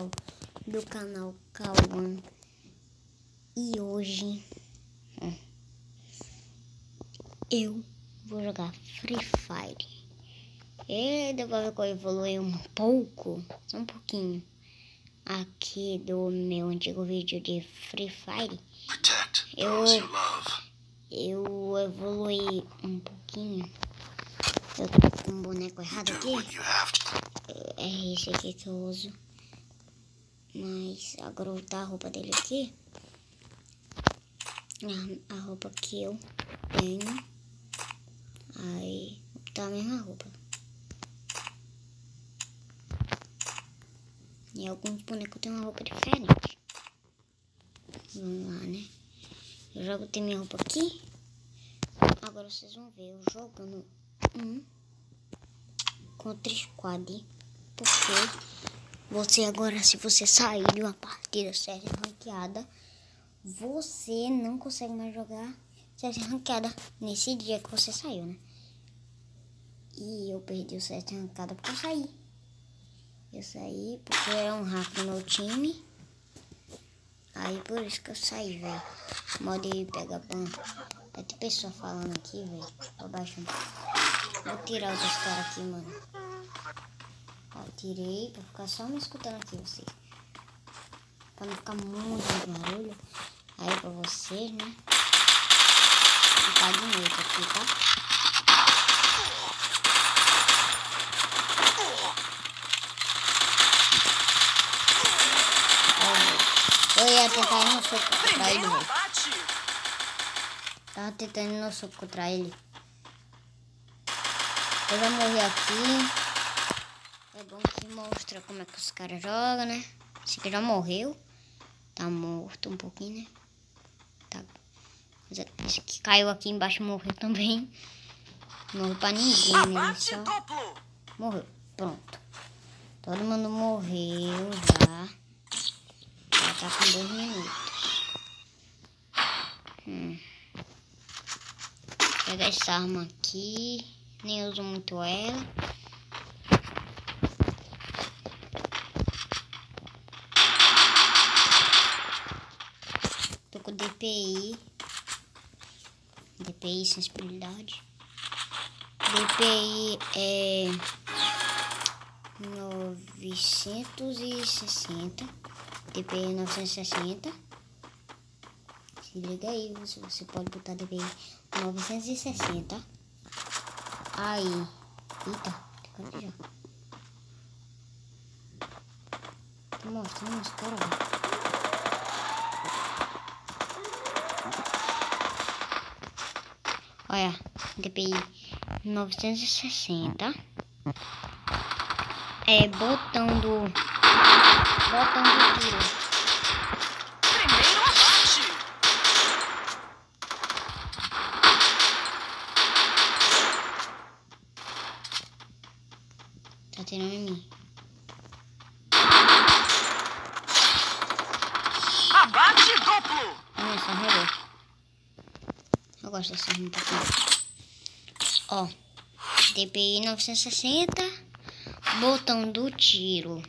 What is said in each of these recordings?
pessoal do canal Cauã. E hoje hum, eu vou jogar Free Fire. E depois que eu evoluí um pouco, um pouquinho aqui do meu antigo vídeo de Free Fire eu, eu evoluí um pouquinho. Eu tô com um boneco errado aqui. é esse aqui que eu uso. Mas agora vou botar a roupa dele aqui. A, a roupa que eu tenho. Aí vou botar a mesma roupa. E alguns bonecos têm uma roupa diferente. Vamos lá, né? Eu já botei minha roupa aqui. Agora vocês vão ver eu jogando um contra squad. Porque você agora, se você sair de uma partida séria ranqueada, você não consegue mais jogar série ranqueada nesse dia que você saiu, né? E eu perdi o série ranqueada porque eu saí. Eu saí porque era um hack no meu time. Aí por isso que eu saí, velho. Modo pega ban. Vai ter pessoa falando aqui, velho. Vou. Vou tirar os caras aqui, mano. Tirei pra ficar só me escutando aqui você. Pra não ficar muito barulho. Aí pra vocês, né? Ficar de noite aqui, tá? Eu ia tentar ir no soco contra ele, velho. Tava tentando ir no soco contra ele. Eu já morri aqui. É bom que mostra como é que os caras jogam, né? Esse aqui já morreu. Tá morto um pouquinho, né? Tá. Esse que caiu aqui embaixo morreu também. Não morreu pra ninguém, né? Só morreu. Pronto. Todo mundo morreu já. Já tá com dois minutos. Hum. Vou pegar essa arma aqui. Nem uso muito ela. com DPI. DPI sensibilidade. DPI é 960. DPI 960. Se liga aí, você, você pode botar DPI 960. Aí. Eita, cadê já? Tô mostrando os Olha, DPI 960. É botão do. Botão do tiro. Primeiro abate. Tá tirando em mim. Abate duplo. Nossa, relou. Eu gosto dessa arma aqui. Ó. DPI 960. Botão do tiro.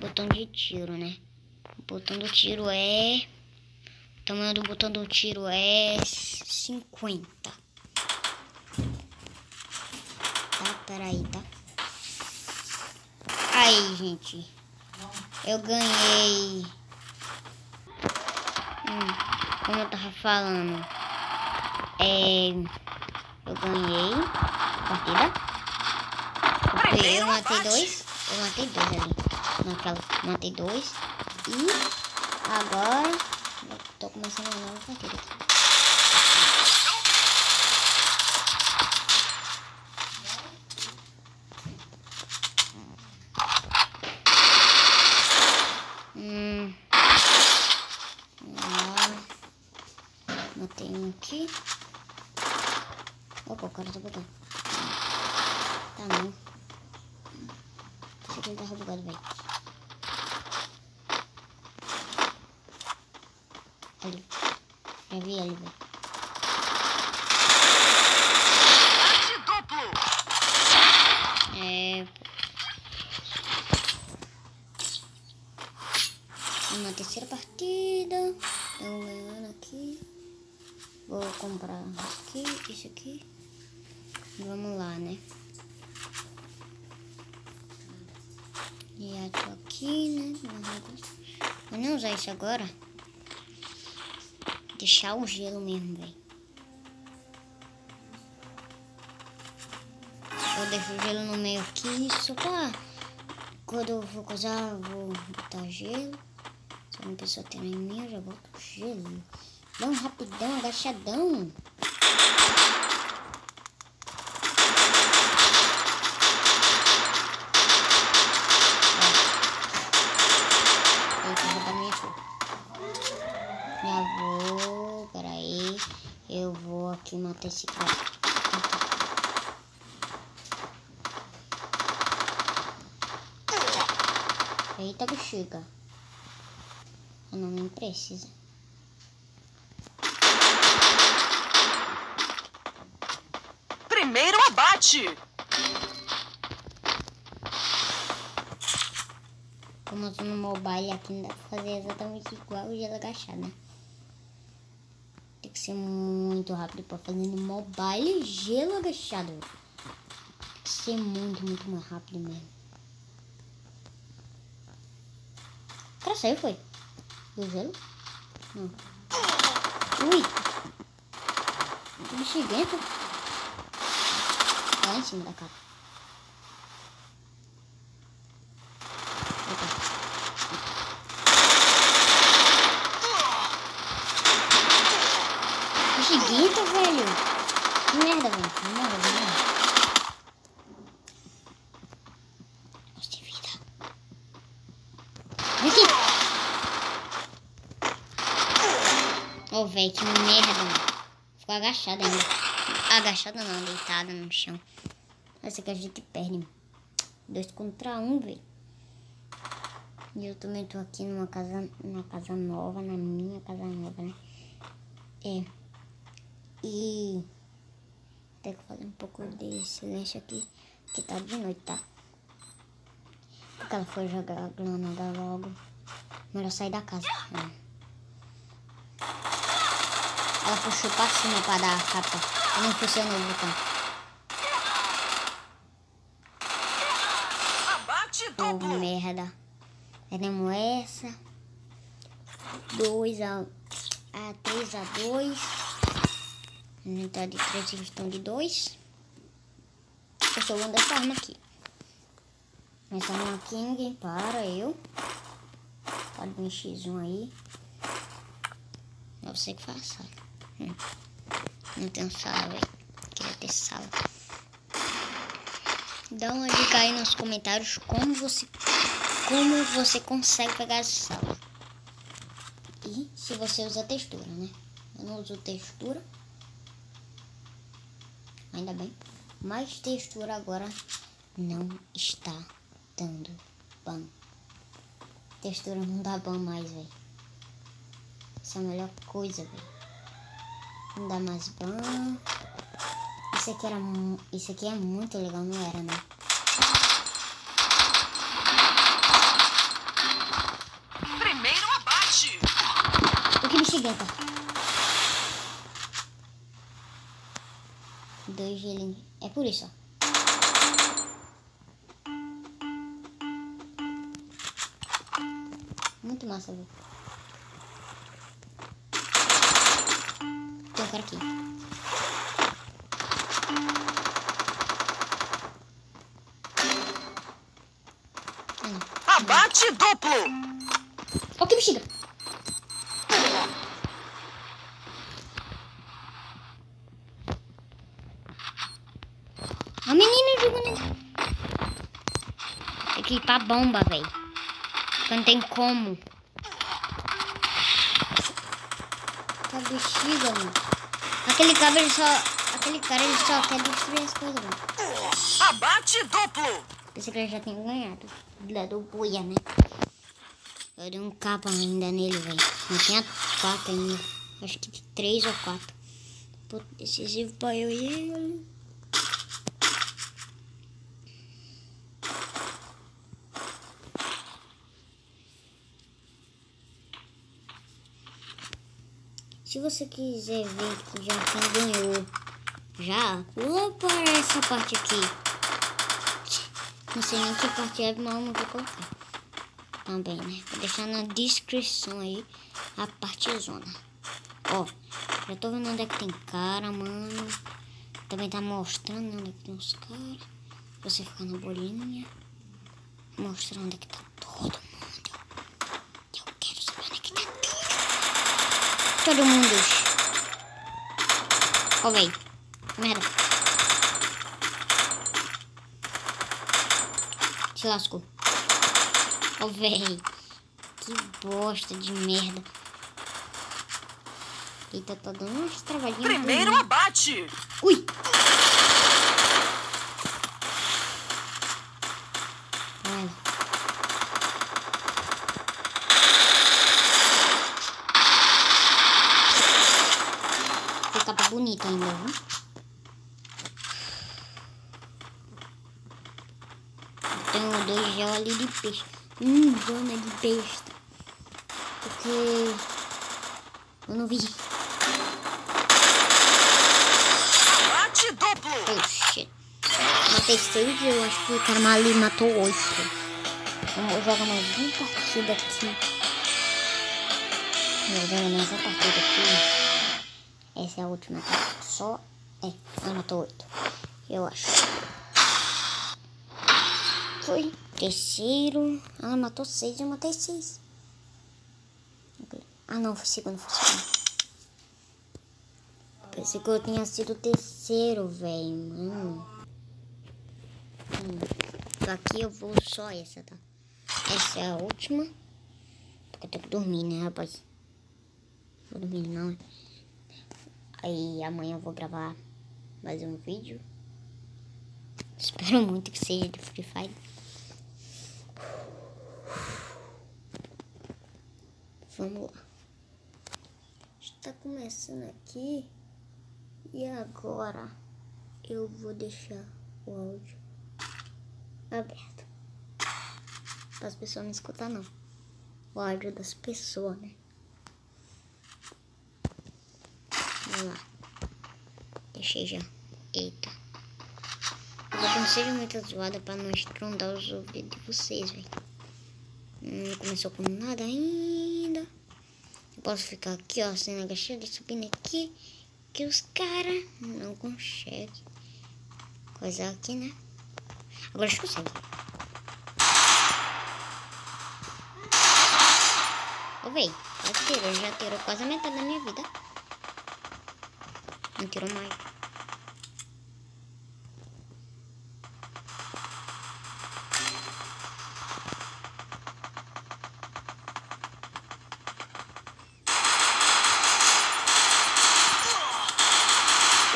Botão de tiro, né? Botão do tiro é... O tamanho do botão do tiro é 50. Tá? Peraí, tá? Aí, gente. Eu ganhei... Hum, como eu tava falando... É, eu ganhei a partida. Porque eu matei dois. Eu matei dois ali. Naquela, matei dois. E agora tô começando uma nova partida aqui. agora tá bugando. Tá não. Achei que ele tá bugado, velho. Ali. Já vi ele, velho. É. Uma terceira partida. Estamos ganhando aqui. Vou comprar aqui, isso aqui. Vamos lá, né? E aqui, né? Vou nem usar isso agora. Deixar o gelo mesmo, velho. Eu deixo o gelo no meio aqui, só pra... Quando eu for coisar, vou botar gelo. Se uma pessoa tem em mim, eu já boto gelo. Dá um rapidão, agachadão. Já vou, peraí, eu vou aqui matar esse cara. Eita bexiga. Eu não me precisa. Primeiro abate! Como no mobile aqui, não dá pra fazer exatamente igual o gelo agachado, né? Ser muito rápido pra fazer no mobile gelo agachado. Tem que ser muito, muito mais rápido mesmo. O cara saiu, foi? Do gelo? Não. Ui! Que bexiguento. Tá lá em cima da capa. Bexiguento, velho. Que merda, velho. Que merda, velho. Gosto de vida. Vem aqui. Ô, velho, que merda, mano. Ficou agachada ainda. Agachada não, deitada no chão. Essa que a gente perde. Dois contra um, velho. E eu também tô aqui numa casa, numa casa nova, na minha casa nova, né? É. E tem que fazer um pouco de silêncio aqui, que tá de noite, tá? Porque ela foi jogar a granada logo. Melhor sair da casa. né? Ela puxou pra cima pra dar a capa. E não funcionou o botão. Abate Oh, merda. Perdemos essa. 2 a, a 3 a 2. A gente tá de 3 eles estão de 2. Eu sou uma dessa arma aqui. Essa arma aqui ninguém para, eu. Pode vir X1 aí. É você que faz sala. Hum. Não tenho sala, velho. Queria ter sala. Dá uma dica aí nos comentários como você como você consegue pegar essa sala. E se você usa textura, né? Eu não uso textura. Ainda bem. Mas textura agora não está dando ban. Textura não dá ban mais, velho. Essa é a melhor coisa, velho. Não dá mais ban. Isso aqui era isso aqui é muito legal, não era, né? Primeiro abate! O que bexiguenta? Dois gelinhos. É por isso, ó. Muito massa, viu? Cara aqui. Não. Abate duplo! Ó que bexiga! A menina jogando. Tem que ir pra bomba, velho. Não tem como. Tá bexiga, mano. Aquele cara, ele só. Aquele cara, ele só quer destruir as coisas, mano. Abate duplo! Que ele já tinha ganhado. Lá do boia, né? Eu dei um capa ainda nele, velho. Não tinha quatro ainda. Acho que três ou quatro. Decisivo pra eu e ele. Se você quiser ver já quem ganhou, já pula para essa parte aqui. Não sei nem que parte é, mas não vou colocar. Também, né? Vou deixar na descrição aí a parte zona. Ó, já tô vendo onde é que tem cara, mano. Também tá mostrando onde é que tem os caras. Você ficar na bolinha. Mostrando onde é que tá todo mundo. Eu quero saber onde é que tá todo. Mundo. Ó, véi. Merda. Se lascou. Ó, véi. Que bosta de merda. Eita, tá dando umas travadinhas. Primeiro ruins. abate. Ui! Olha. Ficou capa bonita ainda, viu? Tenho dois gel ali de peixe. Hum, zona de besta. Porque eu não vi. Abate duplo. Shit. Matei seis eu acho que o cara ali matou oito. Vamos jogar mais uma partida aqui. Jogando mais uma partida aqui. Essa é a última, tá? Só. É, ela matou oito. Eu acho. Foi. Terceiro. Ela matou seis, eu matei seis. Ah não, foi segundo, foi segundo. Pensei que eu tinha sido o terceiro, velho, mano. Hum. Aqui eu vou só essa, tá? Essa é a última. Porque eu tenho que dormir, né, rapaz? Vou dormir não. Aí amanhã eu vou gravar mais um vídeo. Espero muito que seja de Free Fire. Vamos lá. Está começando aqui. E agora eu vou deixar o áudio aberto. Para as pessoas não escutar não. O áudio das pessoas, né? Lá. Deixei já. Eita. Eu não seja muito zoada para não estrondar os ouvidos de vocês, velho. Não começou com nada ainda. Eu posso ficar aqui, ó, sendo agachada, subindo aqui. Que os caras não conseguem coisar aqui, né? Agora eles conseguem. Ô, véi, quase já tirou quase a metade da minha vida. Não tirou mais.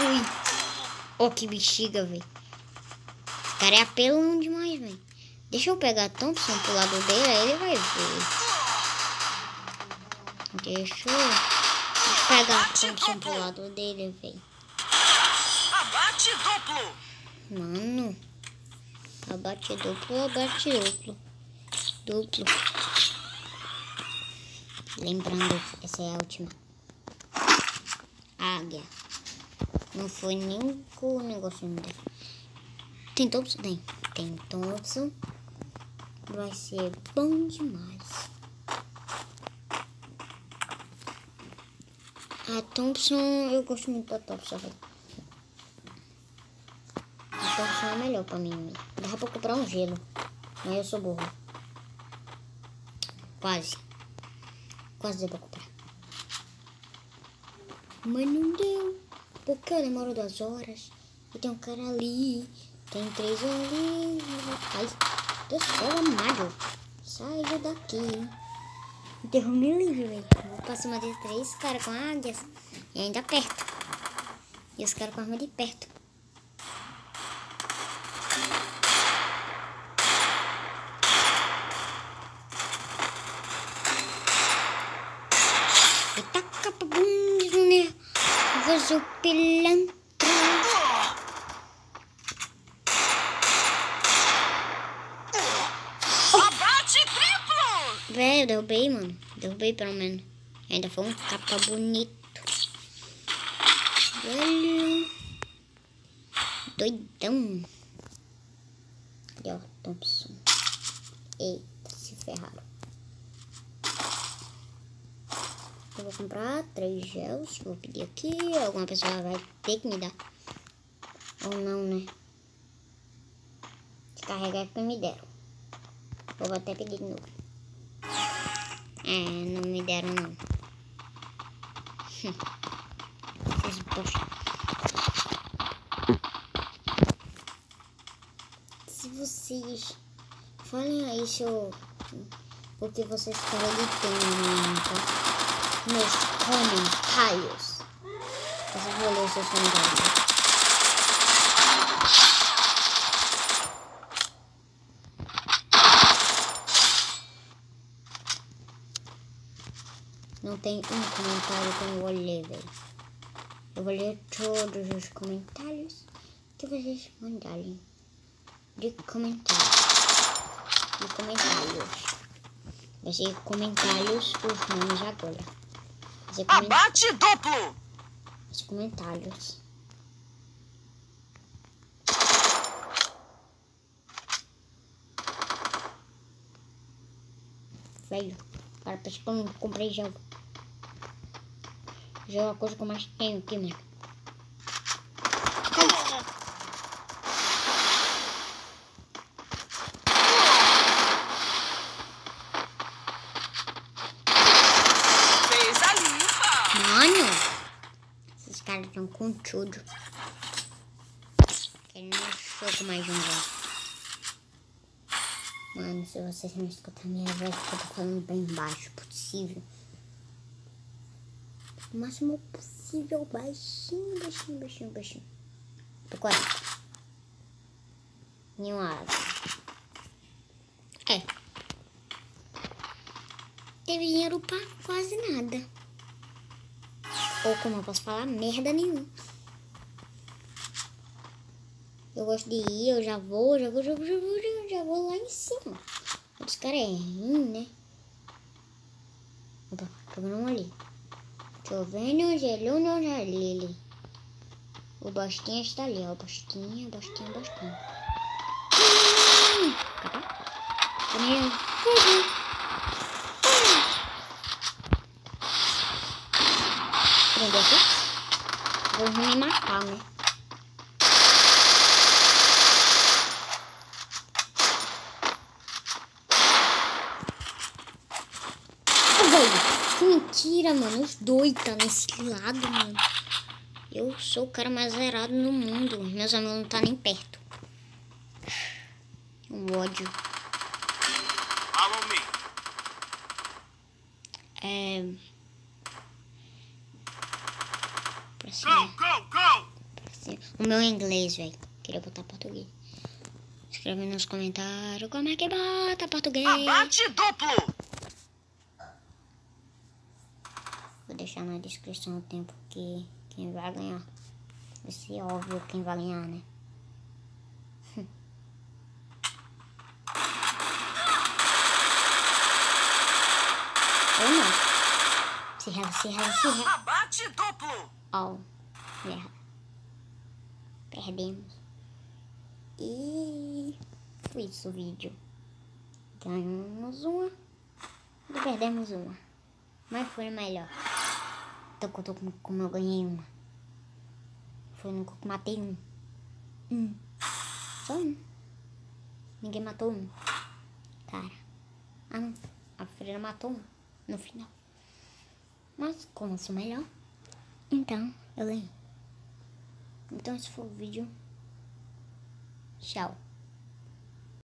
Ui. Ó, que bexiga, velho. Esse cara é apelão demais, velho. Deixa eu pegar a Thompson pro lado dele, aí ele vai ver. Deixa eu, pegar a Thompson pro lado dele, velho. Abate duplo. Mano. Abate duplo, abate duplo. Duplo. Lembrando, essa é a última. Águia. Não foi nem com o negócio ainda. Tem Thompson? Tem. Tem Thompson. Vai ser bom demais. A Thompson, eu gosto muito da Thompson, velho. A Thompson é melhor pra mim. Dá pra comprar um gelo. Mas eu sou burro. Quase. Quase deu pra comprar. Mas não deu. Porque eu demoro duas horas. E tem um cara ali. Tem três ali. Rapaz, Deus céu amado. Sai daqui. Deus me livre, velho. Pra cima de três caras com águias. E ainda perto. E os caras com arma de perto. Eita, capa bunda, né? Vazou pilantra. Velho, derrubei, mano. Derrubei pelo menos. Ainda foi um capa bonito. Velho. Doidão. Cadê o Thompson? Eita, se ferraram. Eu vou comprar três gels. Vou pedir aqui. Alguma pessoa vai ter que me dar. Ou não, né? Se carregar que me deram. Vou até pedir de novo. É, não me deram não. Se vocês falem aí se eu, o que vocês ter tá? Nos comentários. Eu vou ler seus comentários. Não tem um comentário que eu vou ler, velho. Eu vou ler todos os comentários que vocês mandarem. De comentários. De comentários. Vai ser comentários os nomes agora. Vai ser comen- Abate duplo. ser comentários. Velho, eu não comprei jogo. Jogo é a coisa que eu mais tenho aqui, limpa. Mano, esses caras estão com tudo. Querendo um soco mais um, velho. Mano, se vocês não escutam minha voz, eu tô falando bem baixo possível. O máximo possível, baixinho, baixinho, baixinho, baixinho. 40. Nenhuma água. É. Teve dinheiro pra quase nada. Ou como eu posso falar, merda nenhuma. Eu gosto de ir, eu já vou, já vou, já vou, já vou, já, já vou lá em cima. Os caras é ruim, né? Opa, vendo um ali. Chovendo, gelando, gelele. O Bostinha está ali, ó. Bostinha, Bostinha. Hum, Cadê? Aqui? Vou me matar, né? Ô, velho, que mentira, mano. Os dois tá nesse lado, mano. Eu sou o cara mais zerado no mundo. Meus amigos não tá nem perto. Um ódio. É. Pra cima. Go, go, go. Sim, O meu é inglês, velho. Queria botar português. Escreve nos comentários como é que bota português. Abate duplo. Vou deixar na descrição o tempo que quem vai ganhar. Vai ser óbvio quem vai ganhar, né? Ou não. Se rela, se rela, se rela. Abate duplo. Ó, erra. Perdemos. E foi isso o vídeo. Ganhamos uma e perdemos uma. Mas foi melhor. Então contou como, como eu ganhei uma. Foi no que matei um. Um. Só um. Ninguém matou um. Cara. Ah não. A freira matou um. No final. Mas como eu sou melhor. Então, eu ganhei. Então esse foi o vídeo. Tchau.